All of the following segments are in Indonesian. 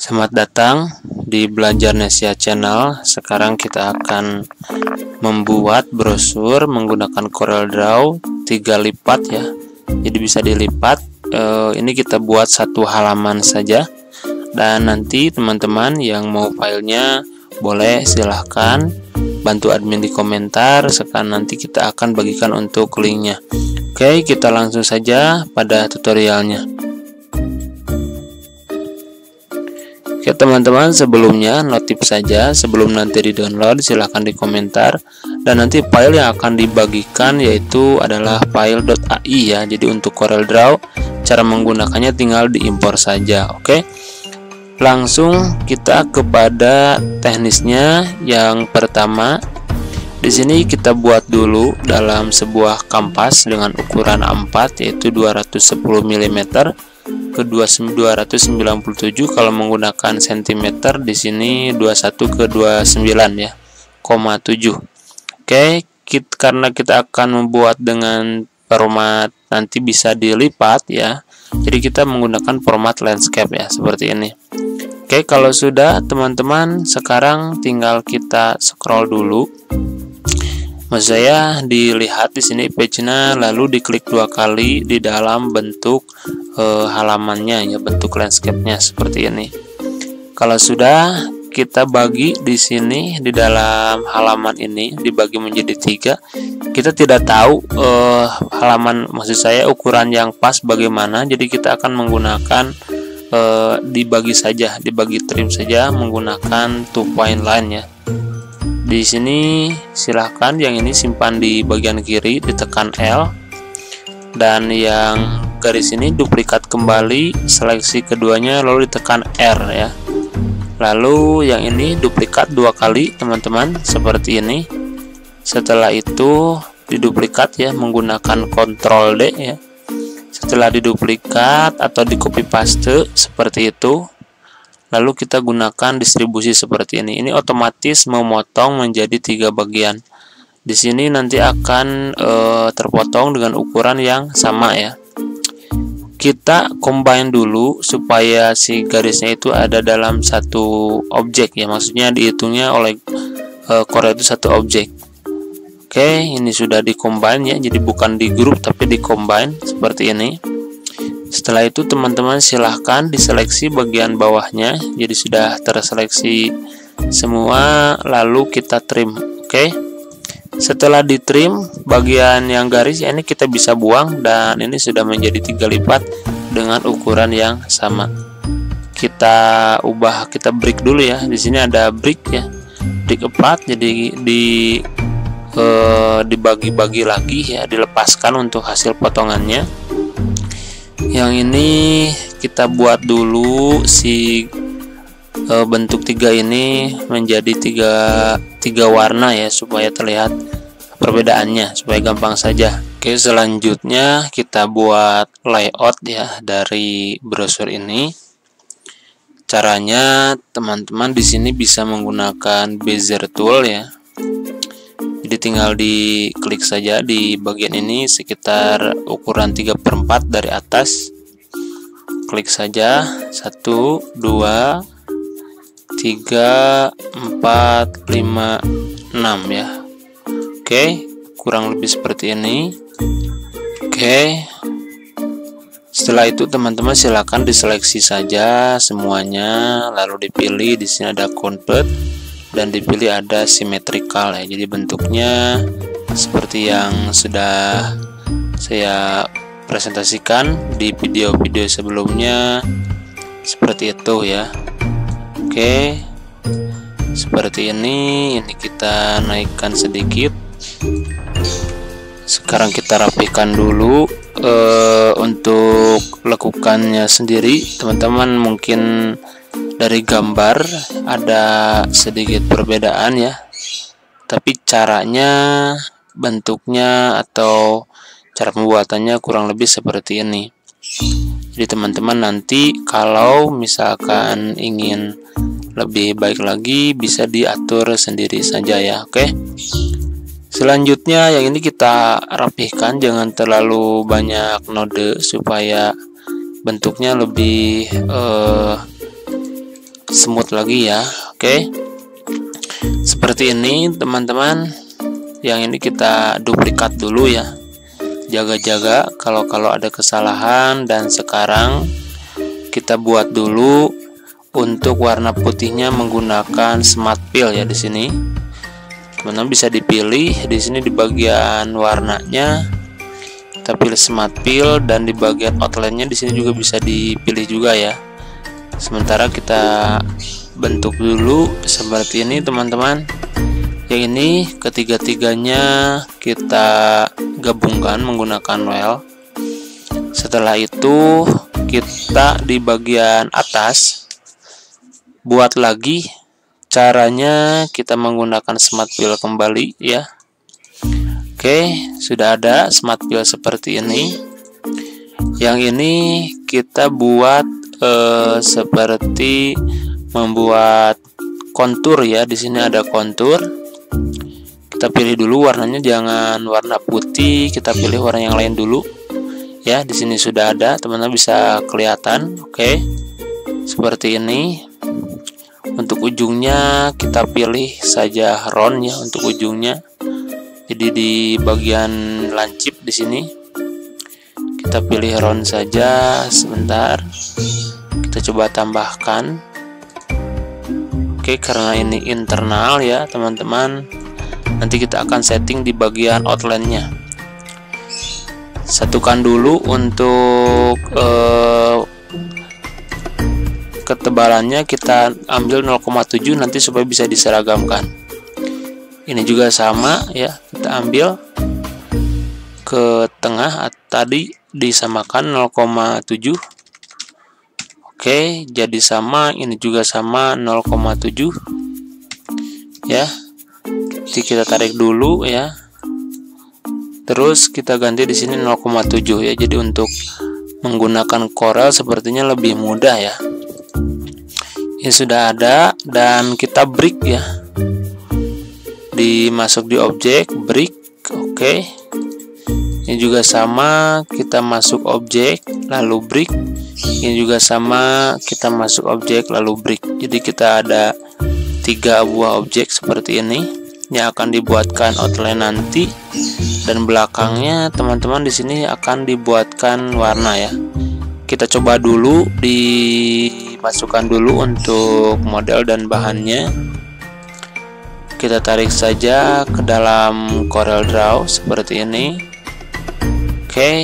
Selamat datang di Belajar Nesia Channel. Sekarang kita akan membuat brosur menggunakan Corel Draw tiga lipat ya. Jadi bisa dilipat. E, ini kita buat satu halaman saja. Dan nanti teman-teman yang mau filenya boleh silahkan bantu admin di komentar. Sekarang nanti kita akan bagikan untuk linknya. Oke, kita langsung saja pada tutorialnya. Oke teman-teman sebelumnya notif saja. Sebelum nanti di download silahkan di komentar dan nanti file yang akan dibagikan yaitu adalah file.ai ya. Jadi untuk Corel Draw cara menggunakannya tinggal diimpor saja oke? Langsung kita kepada teknisnya yang pertama. Di sini kita buat dulu dalam sebuah kampas dengan ukuran 4 yaitu 210 mm ke 297 kalau menggunakan cm di sini 21 ke 29 ya, 7. Oke, kita, karena kita akan membuat dengan format nanti bisa dilipat ya. Jadi kita menggunakan format landscape ya, seperti ini. Oke, kalau sudah teman-teman, sekarang tinggal kita scroll dulu Maksud saya dilihat di sini page-nya lalu diklik dua kali di dalam bentuk e, halamannya ya bentuk landscape-nya seperti ini. Kalau sudah kita bagi di sini di dalam halaman ini dibagi menjadi tiga kita tidak tahu e, halaman maksud saya ukuran yang pas bagaimana jadi kita akan menggunakan e, dibagi saja dibagi trim saja menggunakan two point line ya di sini silahkan yang ini simpan di bagian kiri ditekan L. Dan yang garis ini duplikat kembali seleksi keduanya lalu ditekan R ya. Lalu yang ini duplikat dua kali teman-teman seperti ini. Setelah itu diduplikat ya menggunakan Ctrl D ya. Setelah diduplikat atau di copy paste seperti itu lalu kita gunakan distribusi seperti ini. Ini otomatis memotong menjadi tiga bagian. Di sini nanti akan e, terpotong dengan ukuran yang sama ya. Kita combine dulu supaya si garisnya itu ada dalam satu objek ya. Maksudnya dihitungnya oleh e, Core itu satu objek. Oke ini sudah dikombine ya. Jadi bukan di grup tapi dikombine seperti ini setelah itu teman-teman silahkan diseleksi bagian bawahnya. Jadi sudah terseleksi semua lalu kita trim oke? Setelah di trim bagian yang garis ya ini kita bisa buang dan ini sudah menjadi tiga lipat dengan ukuran yang sama. Kita ubah kita break dulu ya. Di sini ada break ya. Break apart jadi di eh, dibagi-bagi lagi ya. Dilepaskan untuk hasil potongannya yang ini kita buat dulu si e, bentuk tiga ini menjadi tiga tiga warna ya supaya terlihat perbedaannya supaya gampang saja. Oke selanjutnya kita buat layout ya dari brosur ini. Caranya teman-teman di sini bisa menggunakan bezier tool ya jadi tinggal diklik saja di bagian ini sekitar ukuran 3 per 4 dari atas. Klik saja. 1 2 3 4 5 6 ya. Oke kurang lebih seperti ini. Oke. Setelah itu teman-teman silahkan diseleksi saja semuanya lalu dipilih. Di sini ada convert dan dipilih ada simetrikal ya. Jadi bentuknya seperti yang sudah saya presentasikan di video-video sebelumnya. Seperti itu ya. Oke. Seperti ini. Ini kita naikkan sedikit. Sekarang kita rapikan dulu uh, untuk lekukannya sendiri. Teman-teman mungkin dari gambar ada sedikit perbedaan ya. Tapi caranya bentuknya atau cara pembuatannya kurang lebih seperti ini. Jadi teman-teman nanti kalau misalkan ingin lebih baik lagi bisa diatur sendiri saja ya oke? Selanjutnya yang ini kita rapihkan. Jangan terlalu banyak node supaya bentuknya lebih uh, smooth lagi ya oke? Seperti ini teman-teman. Yang ini kita duplikat dulu ya. Jaga-jaga kalau kalau ada kesalahan dan sekarang kita buat dulu untuk warna putihnya menggunakan smart fill ya di sini. Teman-teman bisa dipilih di sini di bagian warnanya kita pilih smart fill dan di bagian outline-nya di sini juga bisa dipilih juga ya sementara kita bentuk dulu seperti ini teman-teman. Yang ini ketiga-tiganya kita gabungkan menggunakan well setelah itu kita di bagian atas buat lagi caranya kita menggunakan smart fill kembali ya. Oke sudah ada smart fill seperti ini. Yang ini kita buat eh, seperti membuat kontur ya. Di sini ada kontur. Kita pilih dulu warnanya jangan warna putih. Kita pilih warna yang lain dulu. Ya di sini sudah ada. Teman-teman bisa kelihatan. Oke. Seperti ini. Untuk ujungnya kita pilih saja round ya untuk ujungnya. Jadi di bagian lancip di sini. Kita pilih round saja sebentar kita coba tambahkan. Oke karena ini internal ya teman-teman. Nanti kita akan setting di bagian outline nya satukan dulu untuk uh, ketebalannya kita ambil 0,7 nanti supaya bisa diseragamkan. Ini juga sama ya kita ambil ke tengah tadi disamakan 0,7 Oke jadi sama ini juga sama 0,7 ya jadi kita tarik dulu ya. Terus kita ganti di sini 0,7 ya. Jadi untuk menggunakan Corel sepertinya lebih mudah ya. Ini sudah ada dan kita break ya. Dimasuk di objek break oke. Ini juga sama kita masuk objek lalu break. Ini juga sama kita masuk objek lalu break. Jadi kita ada tiga buah objek seperti ini yang akan dibuatkan outline nanti. Dan belakangnya teman-teman di sini akan dibuatkan warna ya. Kita coba dulu dimasukkan dulu untuk model dan bahannya. Kita tarik saja ke dalam Corel Draw seperti ini oke.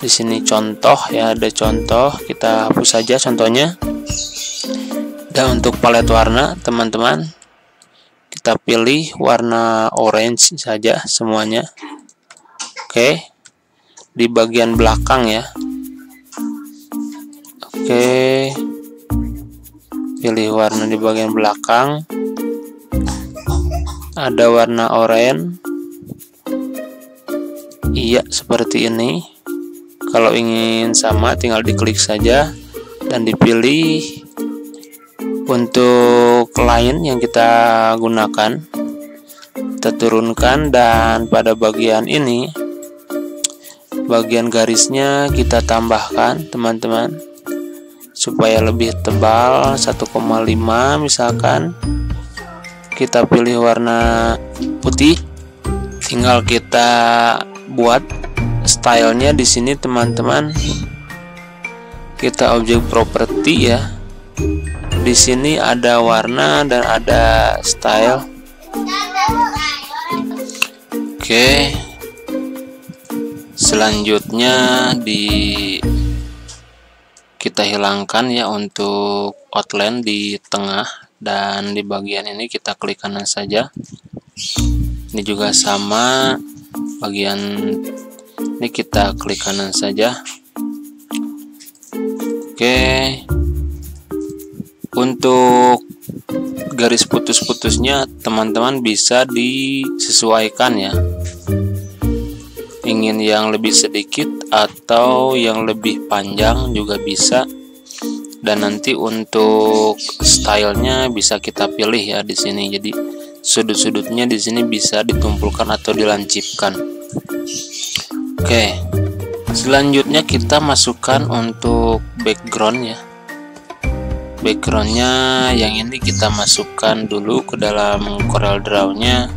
Di sini contoh ya ada contoh. Kita hapus saja contohnya. Dan untuk palet warna teman-teman kita pilih warna orange saja semuanya. Oke. Di bagian belakang ya. Oke. Pilih warna di bagian belakang. Ada warna oranye iya seperti ini. Kalau ingin sama tinggal diklik saja dan dipilih untuk lain yang kita gunakan. Kita turunkan dan pada bagian ini bagian garisnya kita tambahkan teman-teman supaya lebih tebal 1,5 misalkan. Kita pilih warna putih tinggal kita buat stylenya di sini teman-teman. Kita objek properti ya. Di sini ada warna dan ada style. Oke. Selanjutnya di kita hilangkan ya untuk outline di tengah. Dan di bagian ini kita klik kanan saja. Ini juga sama bagian ini kita klik kanan saja. Oke. Untuk garis putus-putusnya teman-teman bisa disesuaikan ya. Ingin yang lebih sedikit atau yang lebih panjang juga bisa. Dan nanti untuk stylenya bisa kita pilih ya di sini. Jadi sudut-sudutnya di sini bisa ditumpulkan atau dilancipkan. Oke selanjutnya kita masukkan untuk background ya. Backgroundnya yang ini kita masukkan dulu ke dalam Corel Draw nya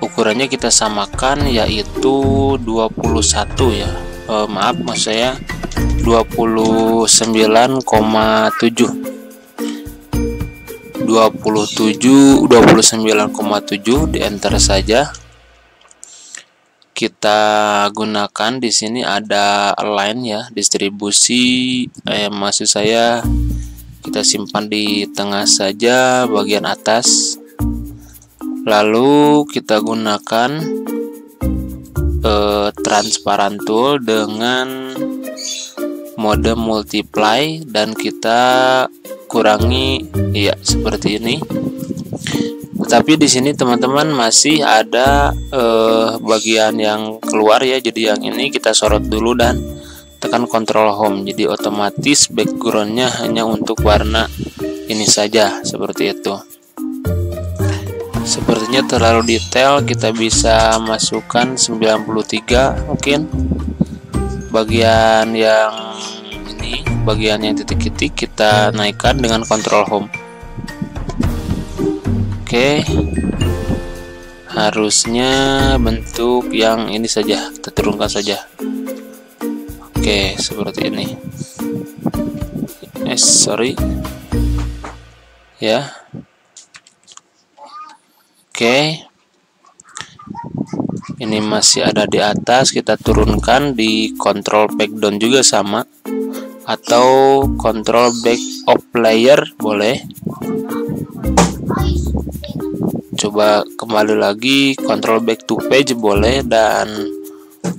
ukurannya kita samakan yaitu 21 ya. E, maaf maksud saya 29,7 27 29,7 di enter saja. Kita gunakan di sini ada align ya distribusi. Eh, maksud saya kita simpan di tengah saja bagian atas. Lalu kita gunakan eh, transparan tool dengan mode multiply dan kita kurangi ya seperti ini. Tapi di sini teman-teman masih ada eh, bagian yang keluar ya. Jadi yang ini kita sorot dulu dan tekan control home. Jadi otomatis backgroundnya hanya untuk warna ini saja seperti itu. Sepertinya terlalu detail kita bisa masukkan 93 mungkin. Bagian yang bagian yang titik-titik kita naikkan dengan control home. Oke. Harusnya bentuk yang ini saja kita turunkan saja. Oke seperti ini. Eh sorry. Ya. Oke. Ini masih ada di atas kita turunkan di control back down juga sama atau control back of layer boleh. Coba kembali lagi control back to page boleh dan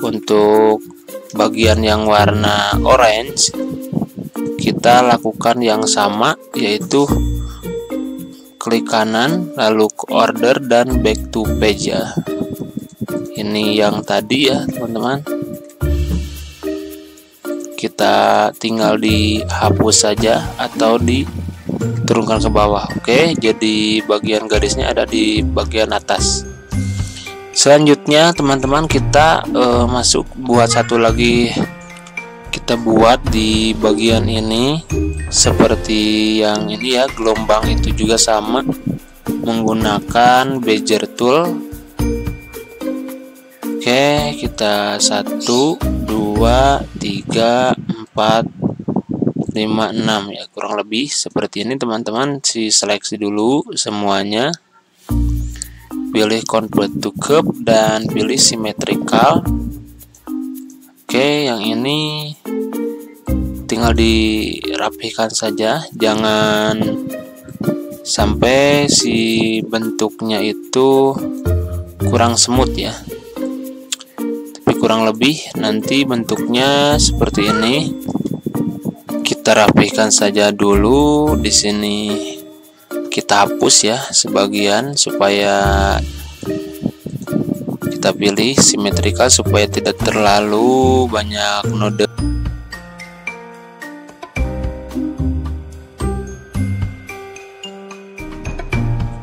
untuk bagian yang warna orange kita lakukan yang sama yaitu klik kanan lalu order dan back to page ya. Ini yang tadi ya teman-teman kita tinggal dihapus saja atau di turunkan ke bawah oke? Jadi bagian garisnya ada di bagian atas. Selanjutnya teman-teman kita uh, masuk buat satu lagi. Kita buat di bagian ini seperti yang ini ya gelombang itu juga sama menggunakan bezier tool oke kita satu dua tiga empat 56 ya kurang lebih seperti ini teman-teman. Si seleksi dulu semuanya. Pilih convert to curve dan pilih symmetrical. Oke yang ini tinggal dirapikan saja. Jangan sampai si bentuknya itu kurang smooth ya kurang lebih nanti bentuknya seperti ini. Kita rapihkan saja dulu di sini kita hapus ya sebagian supaya kita pilih simetrikal supaya tidak terlalu banyak node.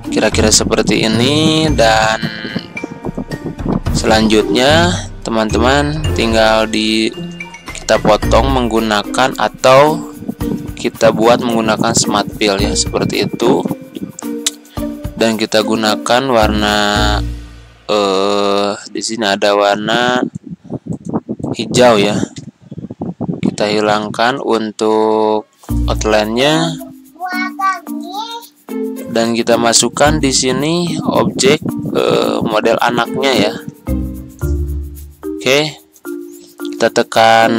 Kira-kira seperti ini dan selanjutnya teman-teman tinggal di kita potong menggunakan atau kita buat menggunakan smart fill ya seperti itu. Dan kita gunakan warna eh di sini ada warna hijau ya. Kita hilangkan untuk outline-nya. Dan kita masukkan di sini objek eh, model anaknya ya oke. Kita tekan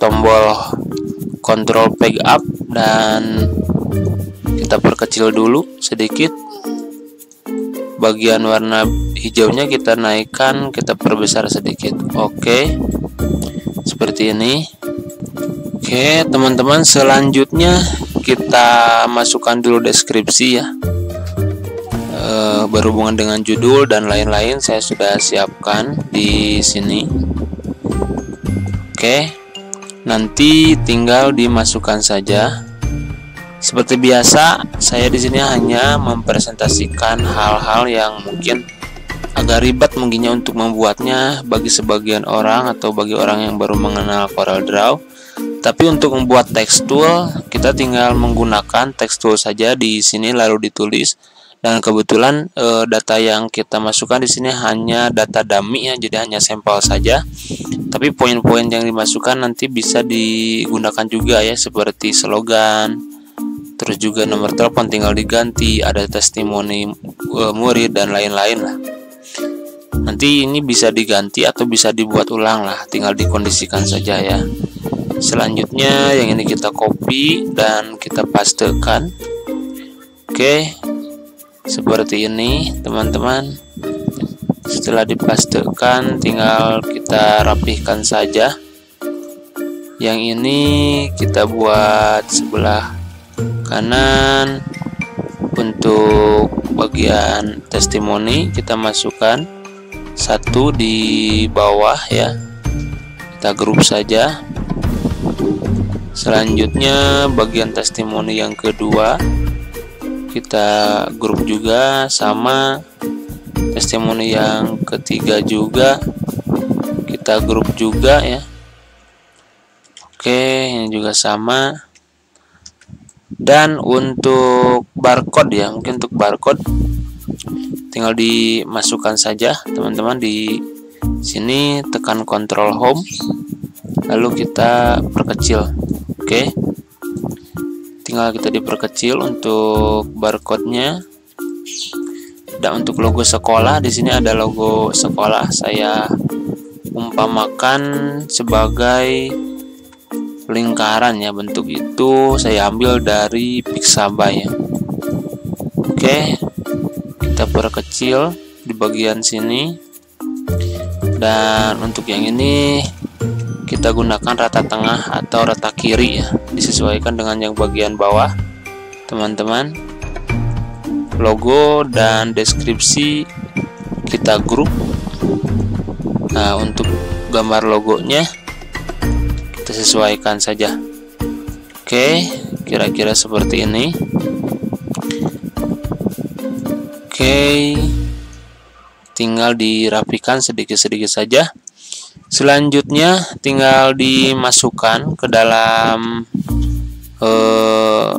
tombol control peg up dan kita perkecil dulu sedikit. Bagian warna hijaunya kita naikkan kita perbesar sedikit. Oke. Seperti ini. Oke teman-teman selanjutnya kita masukkan dulu deskripsi ya berhubungan dengan judul dan lain-lain saya sudah siapkan di sini Oke, nanti tinggal dimasukkan saja. Seperti biasa, saya di sini hanya mempresentasikan hal-hal yang mungkin agak ribet mungkinnya untuk membuatnya bagi sebagian orang atau bagi orang yang baru mengenal Corel Draw. tapi untuk membuat tekstur kita tinggal menggunakan tekstur saja di sini lalu ditulis dan kebetulan e, data yang kita masukkan di sini hanya data dummy ya jadi hanya sampel saja. Tapi poin-poin yang dimasukkan nanti bisa digunakan juga ya seperti slogan terus juga nomor telepon tinggal diganti ada testimoni e, murid dan lain-lain lah. Nanti ini bisa diganti atau bisa dibuat ulang lah tinggal dikondisikan saja ya. Selanjutnya yang ini kita copy dan kita pastekan. Oke seperti ini teman-teman. Setelah dipastekan tinggal kita rapihkan saja. Yang ini kita buat sebelah kanan. Untuk bagian testimoni kita masukkan satu di bawah ya. Kita grup saja. Selanjutnya bagian testimoni yang kedua kita grup juga sama testimoni yang ketiga juga. Kita grup juga ya. Oke ini juga sama. Dan untuk barcode ya mungkin untuk barcode tinggal dimasukkan saja teman-teman di sini tekan control home lalu kita perkecil. Oke tinggal kita diperkecil untuk barcode-nya. Dan untuk logo sekolah di sini ada logo sekolah. Saya umpamakan sebagai lingkaran ya bentuk itu saya ambil dari Pixabay. Ya. Oke kita perkecil di bagian sini. Dan untuk yang ini kita gunakan rata tengah atau rata kiri ya. Disesuaikan dengan yang bagian bawah teman-teman. Logo dan deskripsi kita grup. Nah untuk gambar logonya kita sesuaikan saja. Oke kira-kira seperti ini. Oke tinggal dirapikan sedikit-sedikit saja selanjutnya tinggal dimasukkan ke dalam eh,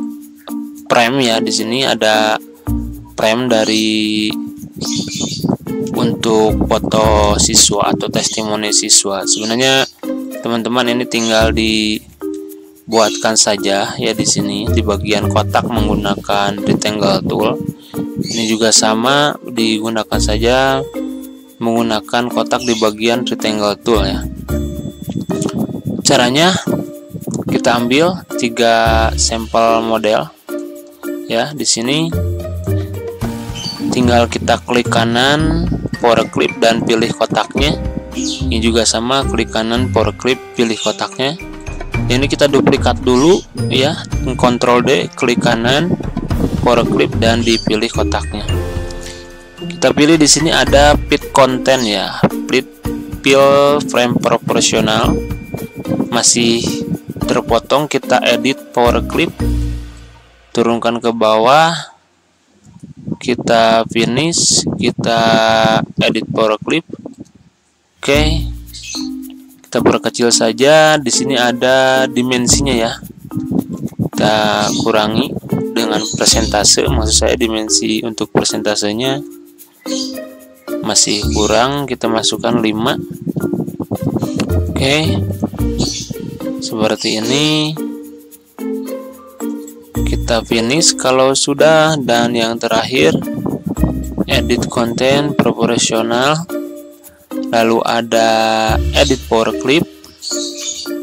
frame ya. Di sini ada frame dari untuk foto siswa atau testimoni siswa. Sebenarnya teman-teman ini tinggal dibuatkan saja ya di sini di bagian kotak menggunakan rectangle tool. Ini juga sama digunakan saja menggunakan kotak di bagian rectangle tool ya. Caranya kita ambil tiga sampel model ya di sini. Tinggal kita klik kanan power clip dan pilih kotaknya. Ini juga sama klik kanan power clip pilih kotaknya. Ini kita duplikat dulu ya Ctrl D klik kanan power clip dan dipilih kotaknya kita pilih di sini ada fit content ya fit fill frame proporsional masih terpotong kita edit power clip turunkan ke bawah kita finish kita edit power clip Oke. Kita perkecil saja. Di sini ada dimensinya ya. Kita kurangi dengan persentase. Maksud saya dimensi untuk persentasenya masih kurang. Kita masukkan 5. Oke. Seperti ini. Kita finish kalau sudah dan yang terakhir edit konten proporsional lalu ada edit power clip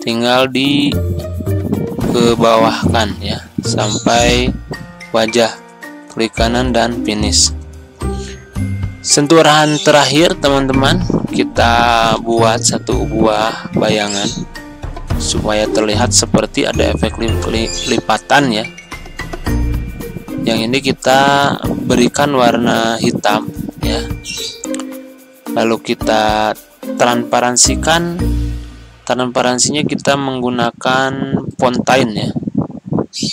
tinggal di ke bawahkan ya sampai wajah klik kanan dan finish sentuhan terakhir teman-teman kita buat satu buah bayangan supaya terlihat seperti ada efek lipatan ya. Yang ini kita berikan warna hitam ya. Lalu kita transparansikan. Transparansinya kita menggunakan fontaine ya.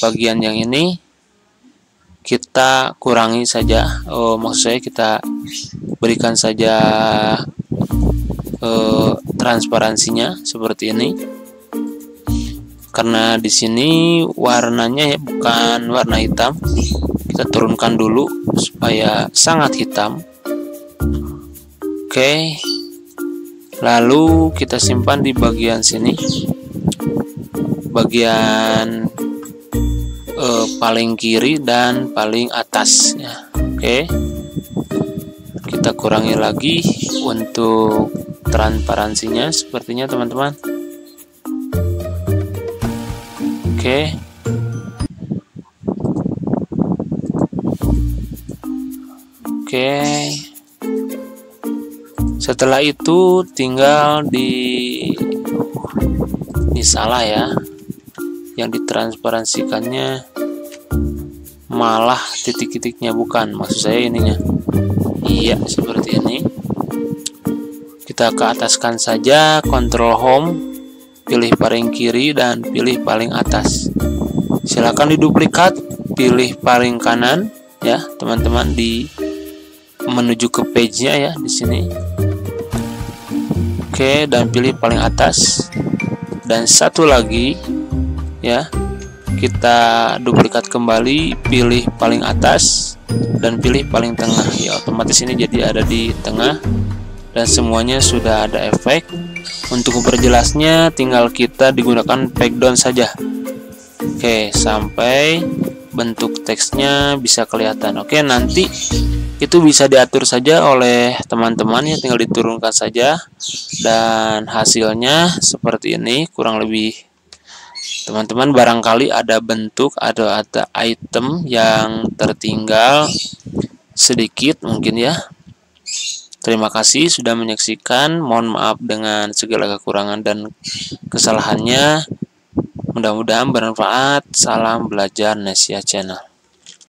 Bagian yang ini kita kurangi saja oh, maksud saya kita berikan saja eh, transparansinya seperti ini. Karena di sini warnanya ya bukan warna hitam. Kita turunkan dulu supaya sangat hitam. Oke. Lalu kita simpan di bagian sini. Bagian eh, paling kiri dan paling atas ya oke kita kurangi lagi untuk transparansinya sepertinya teman-teman Oke. Oke. Setelah itu tinggal di ini salah ya. Yang ditransparansikannya malah titik-titiknya bukan. Maksud saya ininya. Iya, seperti ini. Kita ke ataskan saja, control home pilih paling kiri dan pilih paling atas. Silakan diduplikat, pilih paling kanan ya, teman-teman di menuju ke page-nya ya di sini. Oke, dan pilih paling atas. Dan satu lagi ya, kita duplikat kembali, pilih paling atas dan pilih paling tengah. Ya, otomatis ini jadi ada di tengah dan semuanya sudah ada efek. Untuk memperjelasnya tinggal kita digunakan background saja. Oke sampai bentuk teksnya bisa kelihatan. Oke nanti itu bisa diatur saja oleh teman-teman ya tinggal diturunkan saja. Dan hasilnya seperti ini kurang lebih teman-teman barangkali ada bentuk atau ada item yang tertinggal sedikit mungkin ya Terima kasih sudah menyaksikan. Mohon maaf dengan segala kekurangan dan kesalahannya. Mudah-mudahan bermanfaat. Salam belajar Nesia Channel.